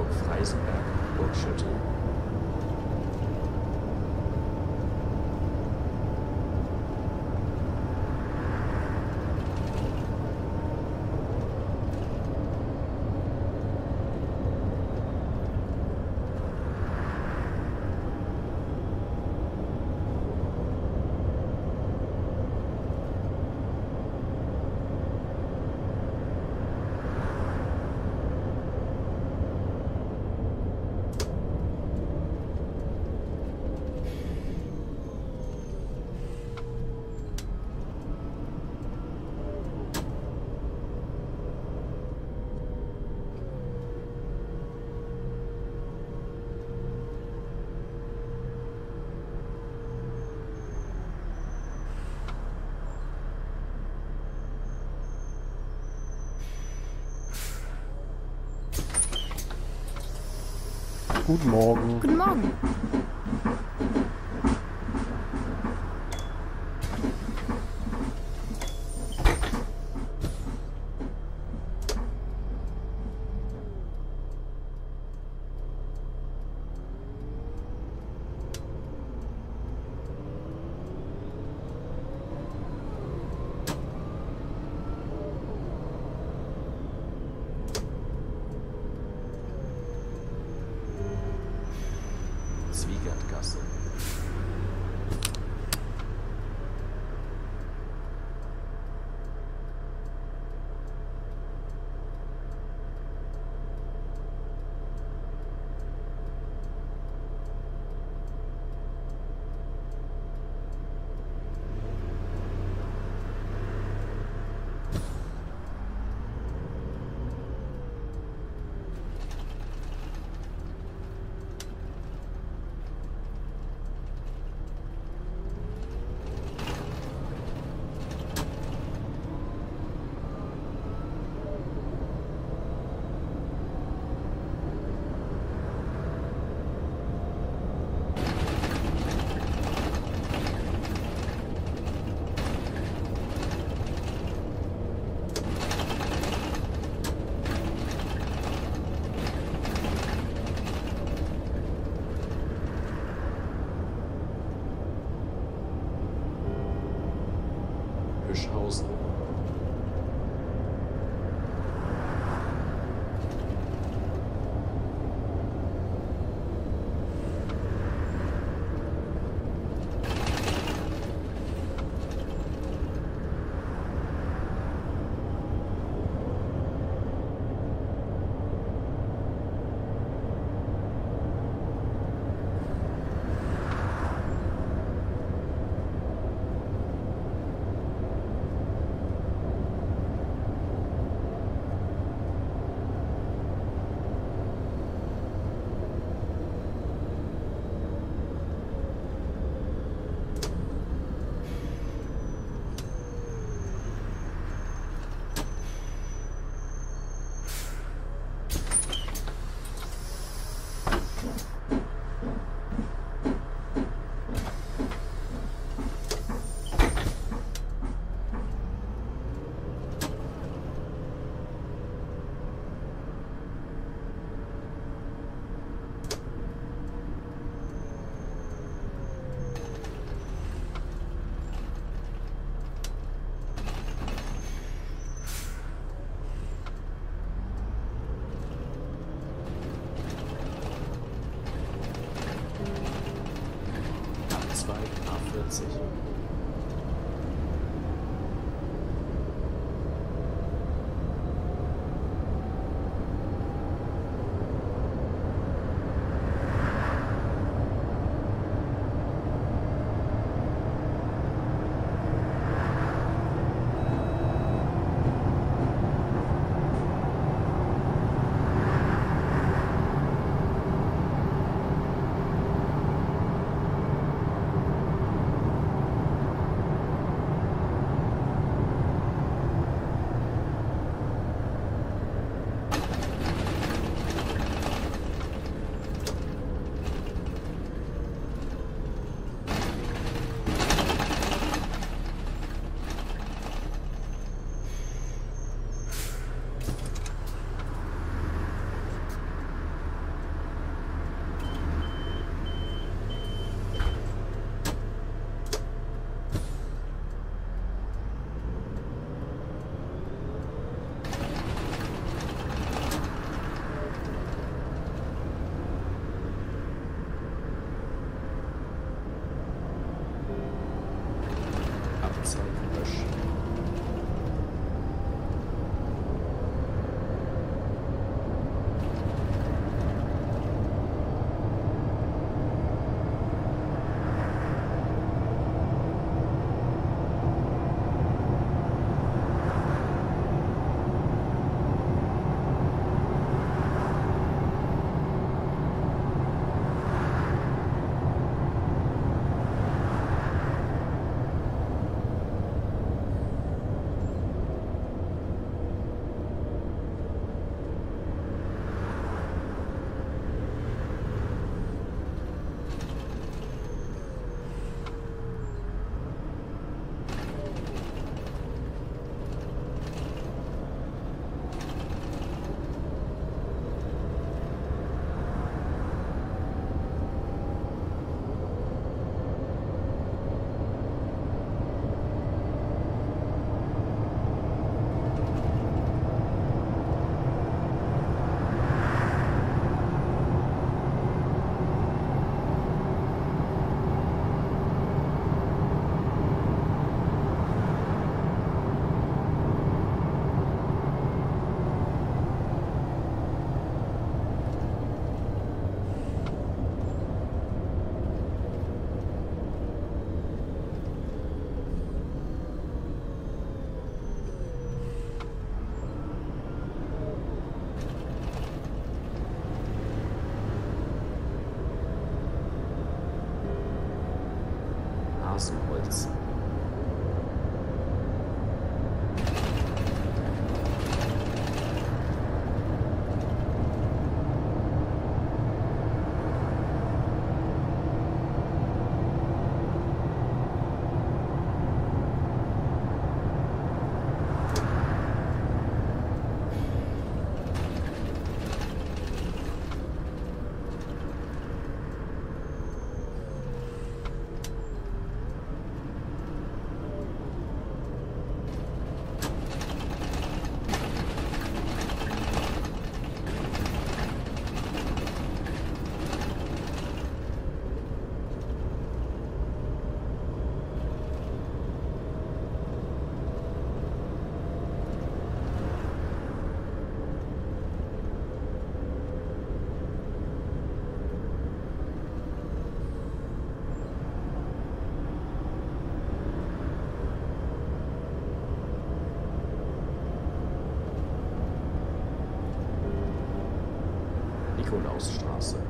Burg Freisenberg, Burg Schüttel. Guten Morgen. Guten Morgen. Hüschhausen. So.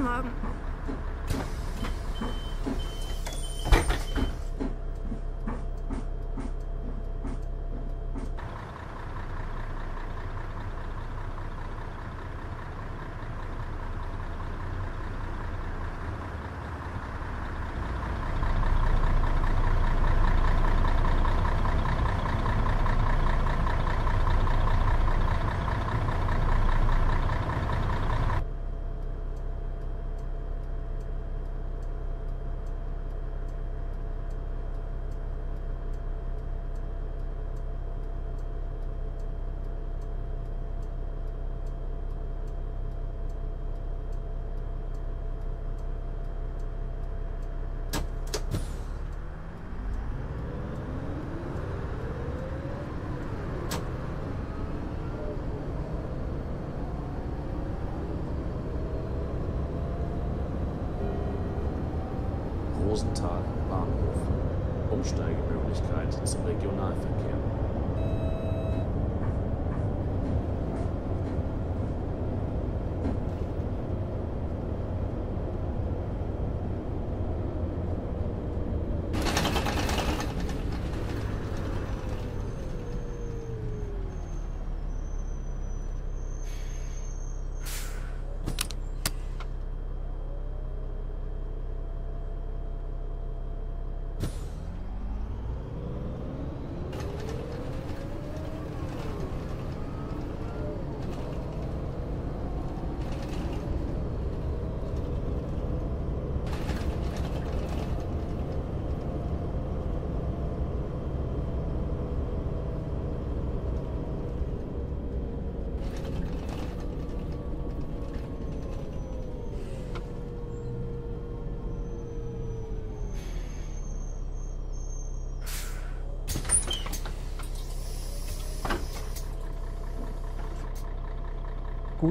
Morgen.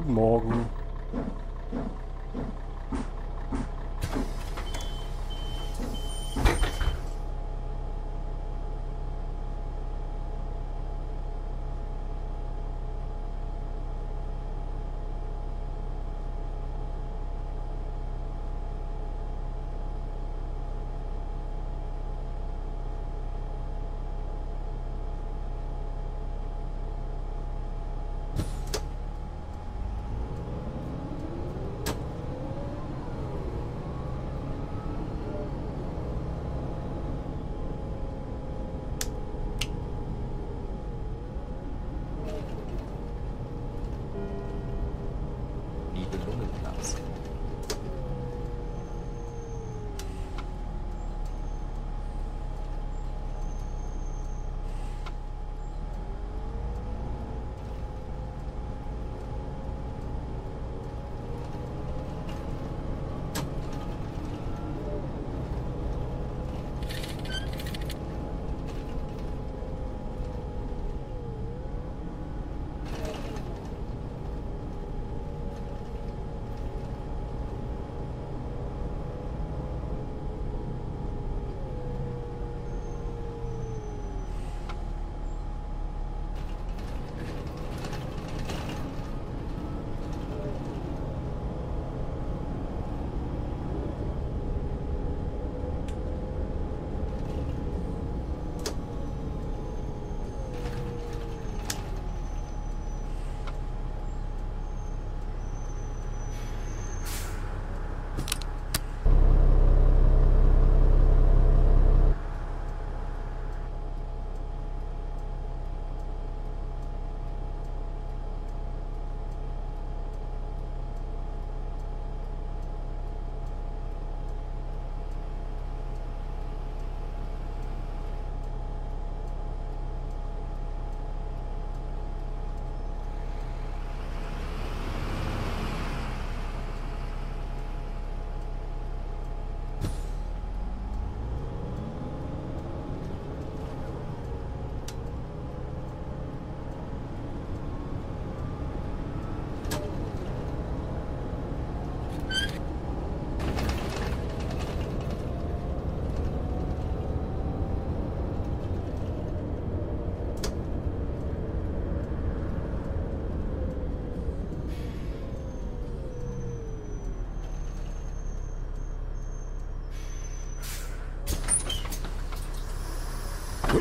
Guten Morgen.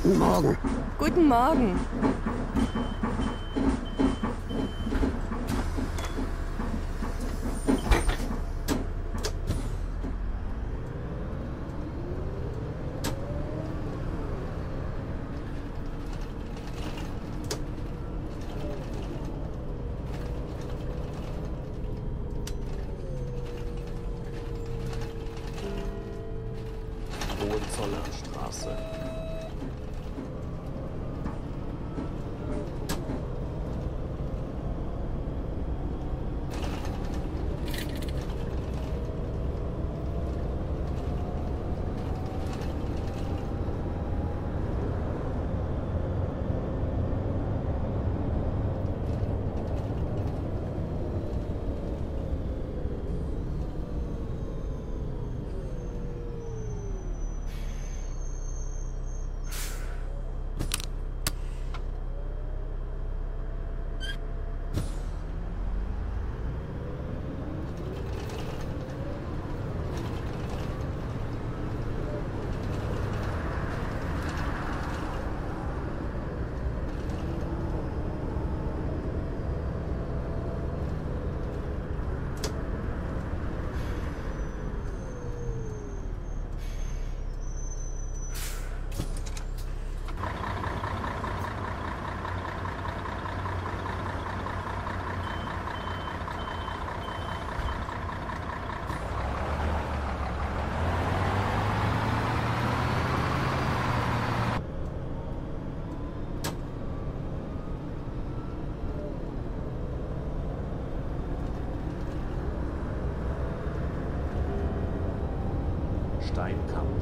Guten Morgen. Guten Morgen. time come.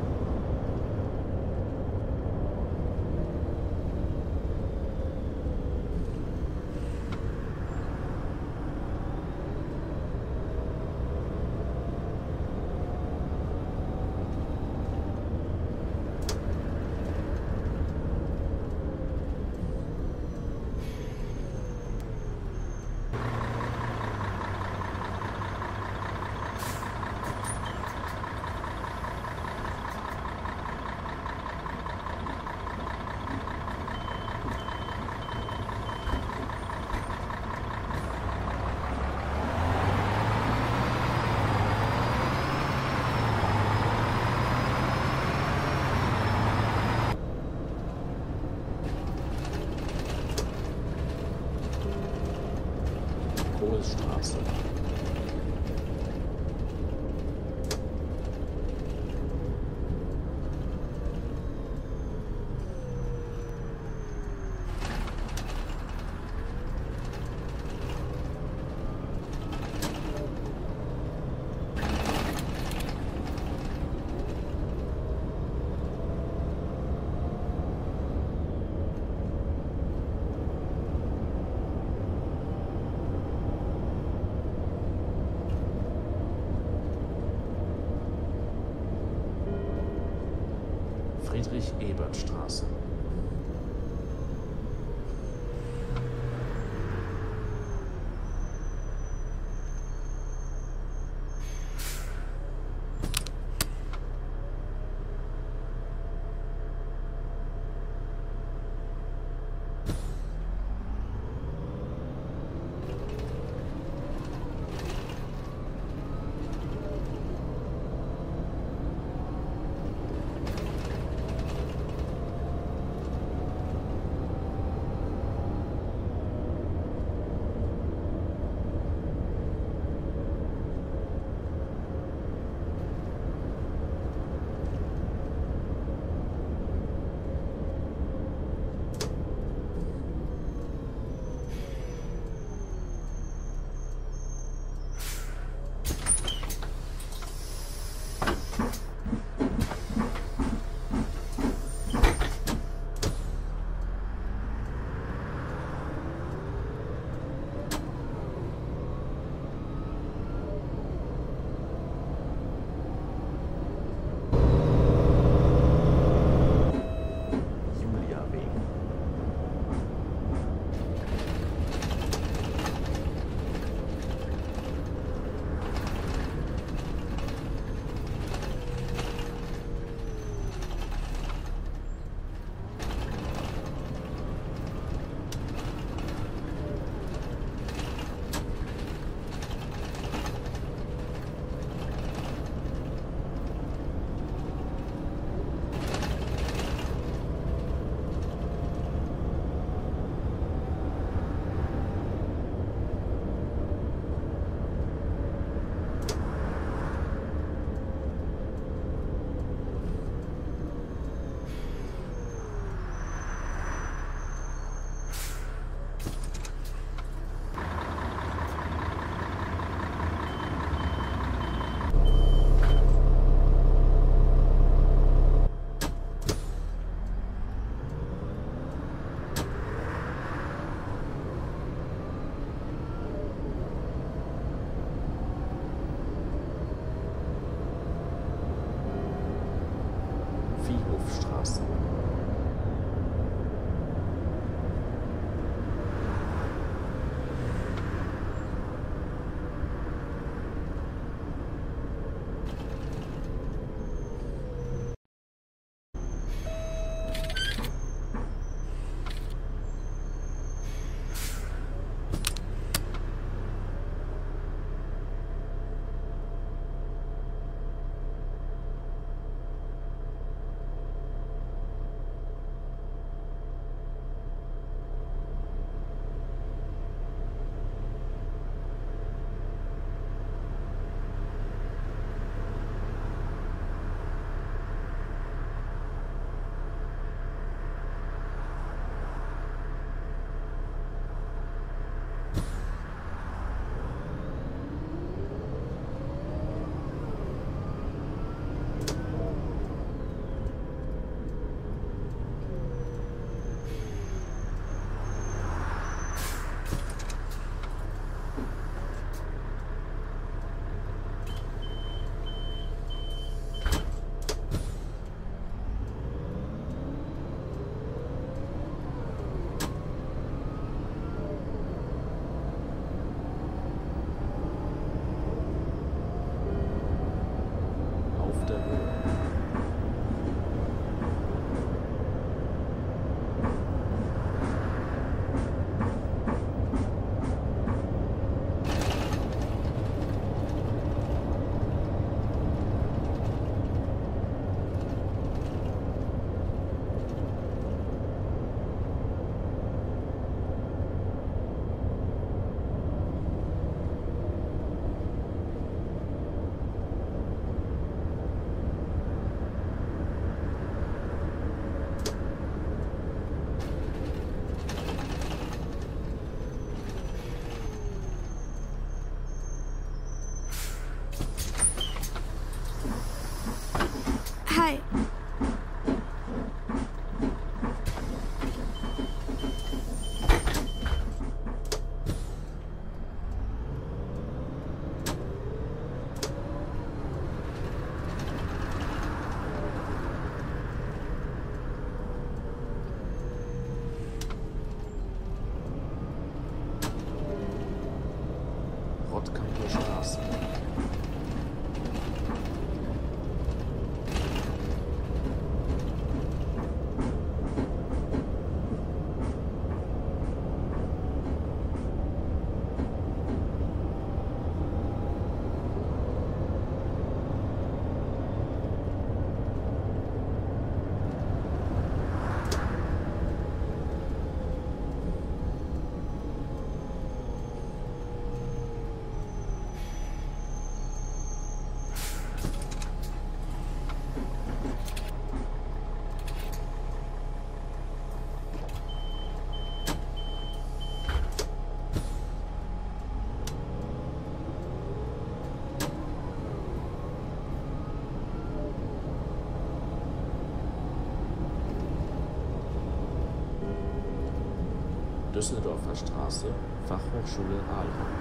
Handelsstraße But. Düsseldorfer Straße, Fachhochschule Ahlau.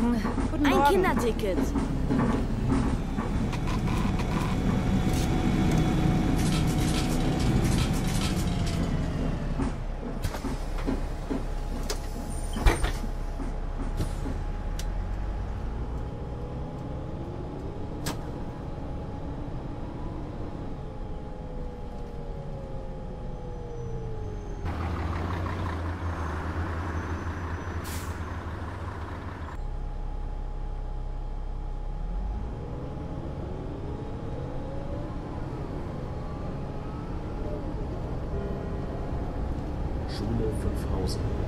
Morgen. Guten Ein Morgen. Kinderticket. lives.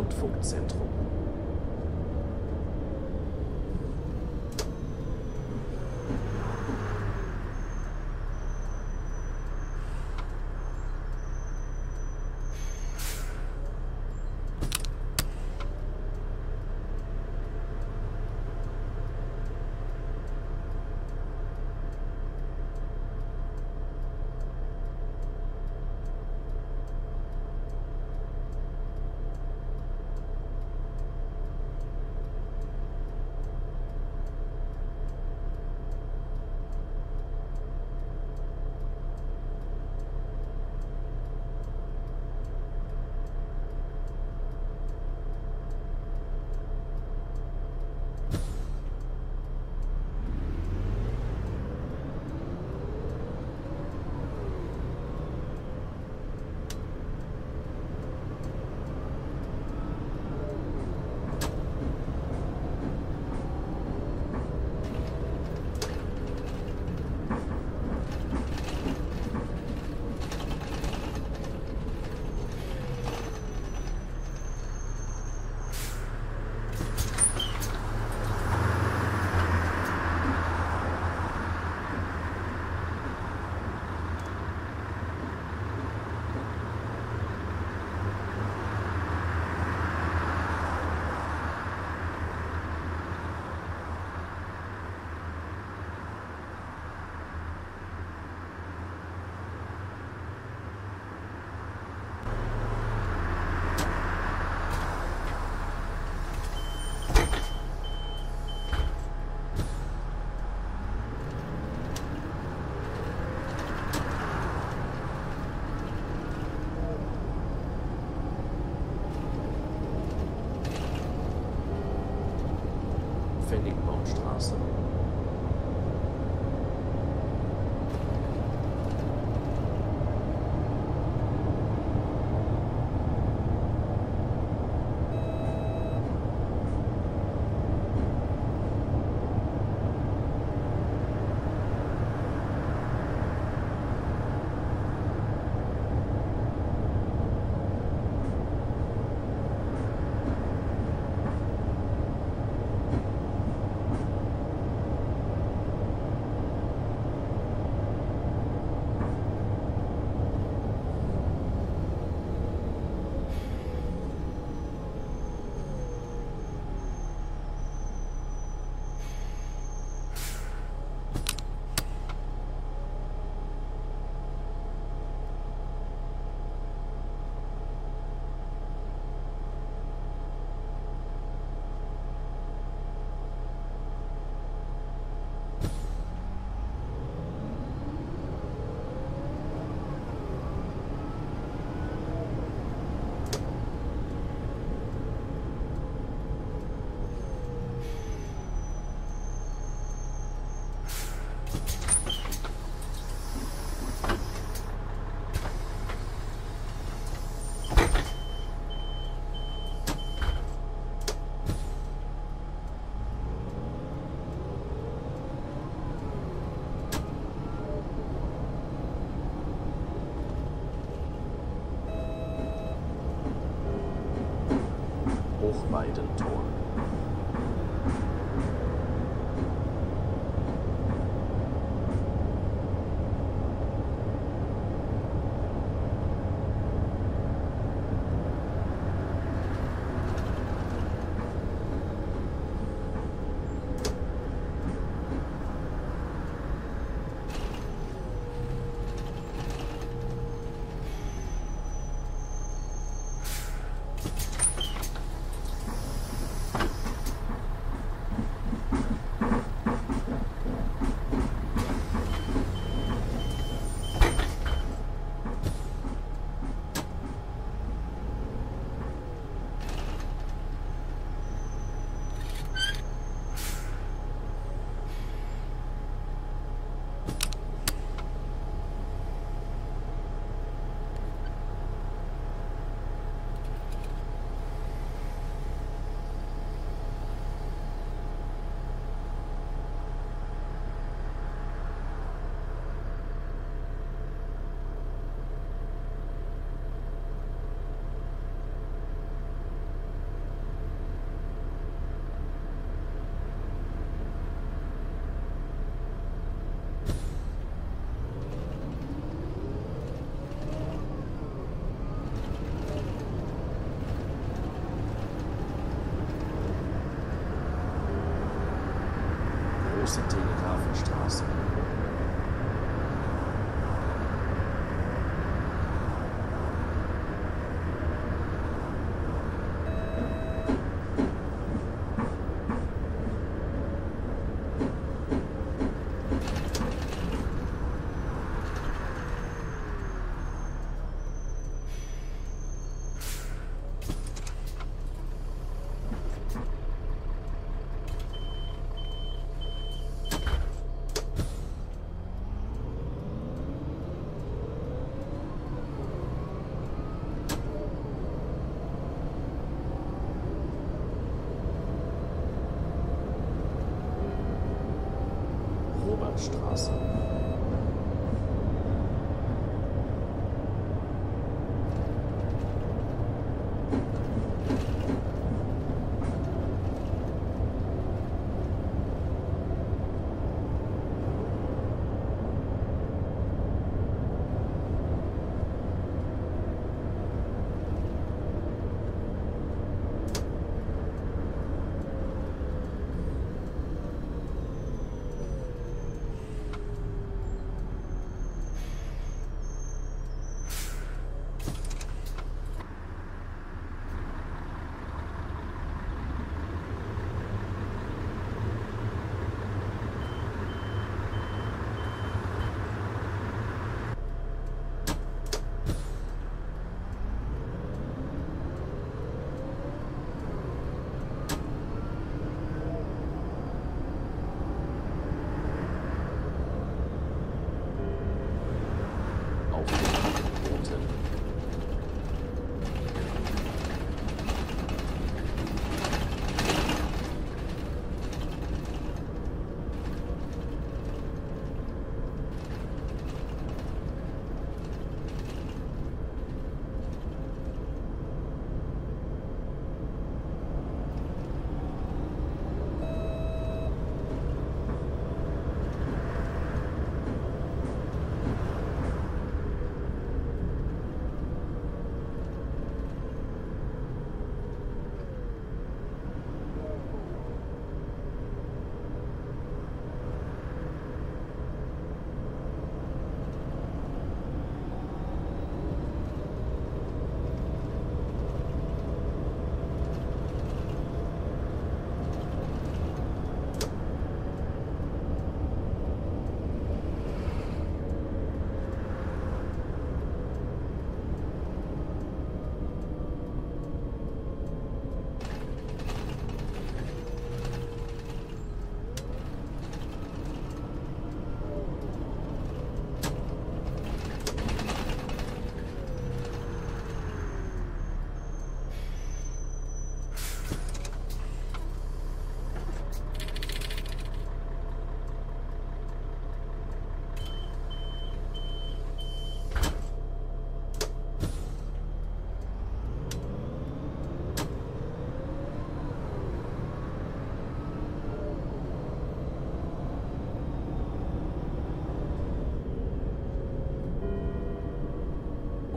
Rundfunkzentrum.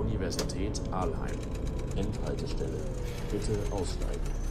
Universität Aalheim. Endhaltestelle. Bitte aussteigen.